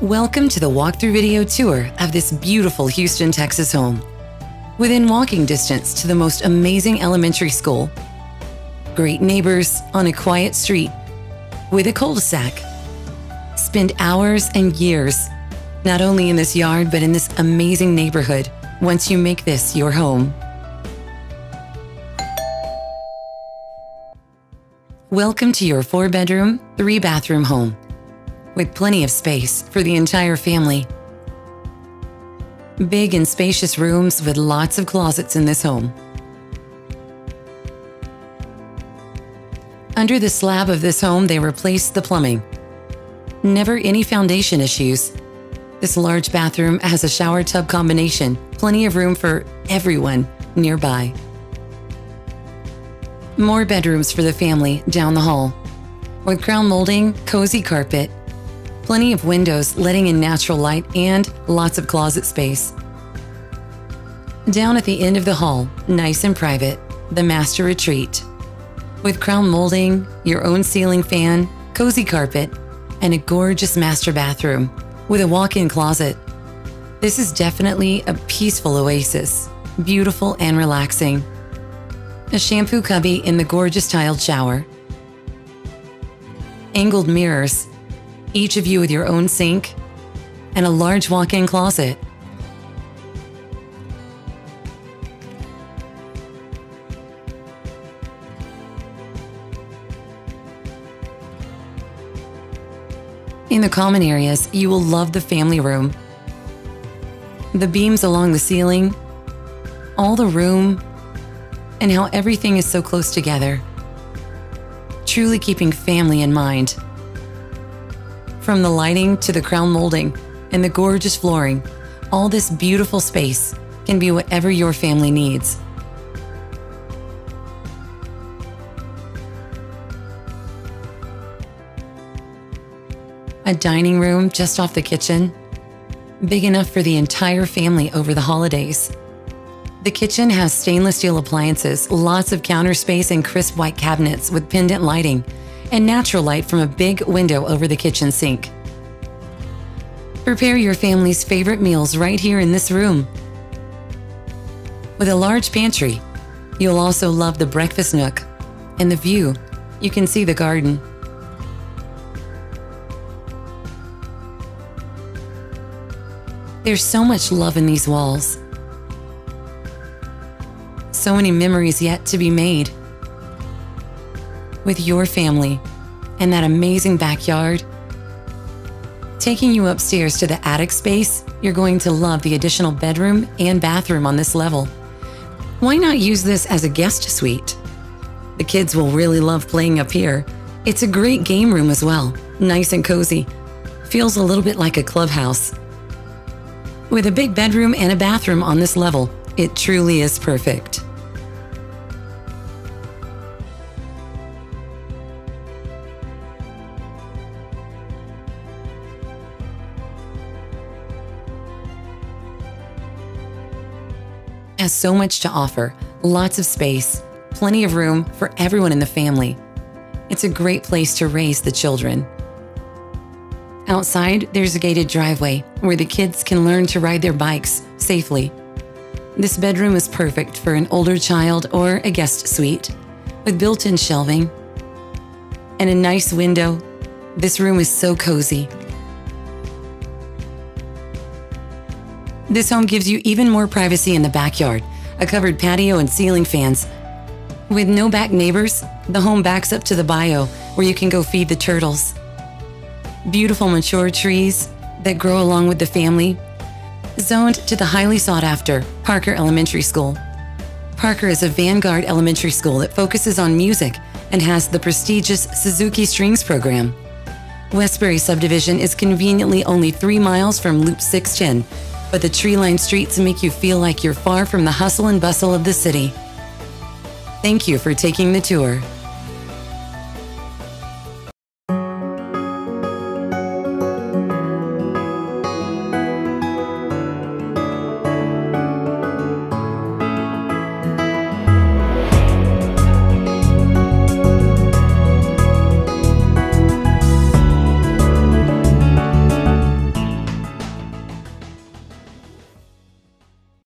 Welcome to the walkthrough video tour of this beautiful Houston, Texas home. Within walking distance to the most amazing elementary school, great neighbors on a quiet street with a cul-de-sac. Spend hours and years not only in this yard but in this amazing neighborhood once you make this your home. Welcome to your four bedroom, three bathroom home with plenty of space for the entire family. Big and spacious rooms with lots of closets in this home. Under the slab of this home, they replaced the plumbing. Never any foundation issues. This large bathroom has a shower tub combination, plenty of room for everyone nearby. More bedrooms for the family down the hall. With crown molding, cozy carpet, plenty of windows letting in natural light, and lots of closet space. Down at the end of the hall, nice and private, the master retreat. With crown molding, your own ceiling fan, cozy carpet, and a gorgeous master bathroom with a walk in closet. This is definitely a peaceful oasis, beautiful and relaxing. A shampoo cubby in the gorgeous tiled shower. Angled mirrors each of you with your own sink and a large walk in closet. In the common areas, you will love the family room. The beams along the ceiling, all the room, and how everything is so close together. Truly keeping family in mind. From the lighting to the crown molding and the gorgeous flooring, all this beautiful space can be whatever your family needs. A dining room just off the kitchen, big enough for the entire family over the holidays. The kitchen has stainless steel appliances, lots of counter space, and crisp white cabinets with pendant lighting and natural light from a big window over the kitchen sink. Prepare your family's favorite meals right here in this room. With a large pantry, you'll also love the breakfast nook and the view. You can see the garden. There's so much love in these walls. So many memories yet to be made with your family and that amazing backyard. Taking you upstairs to the attic space, you're going to love the additional bedroom and bathroom on this level. Why not use this as a guest suite? The kids will really love playing up here. It's a great game room as well, nice and cozy. Feels a little bit like a clubhouse. With a big bedroom and a bathroom on this level, it truly is perfect. Has so much to offer lots of space, plenty of room for everyone in the family. It's a great place to raise the children. Outside, there's a gated driveway where the kids can learn to ride their bikes safely. This bedroom is perfect for an older child or a guest suite with built in shelving and a nice window. This room is so cozy This home gives you even more privacy in the backyard, a covered patio and ceiling fans. With no back neighbors, the home backs up to the bayou where you can go feed the turtles. Beautiful mature trees that grow along with the family, zoned to the highly sought after Parker Elementary School. Parker is a vanguard elementary school that focuses on music and has the prestigious Suzuki Strings program. Westbury subdivision is conveniently only three miles from Loop 610 but the tree lined streets make you feel like you're far from the hustle and bustle of the city. Thank you for taking the tour.